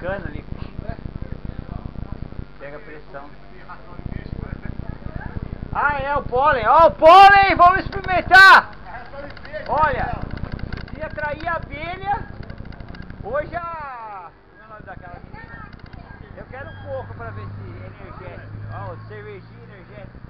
Encana ali. Pega pressão. Ah, é o pólen. Ó, o pólen! Vamos experimentar! Olha, se atrair a abelha, hoje a... Como é o nome daquela menina? Eu quero um pouco pra ver se é energético. Ó, cervejinha energética.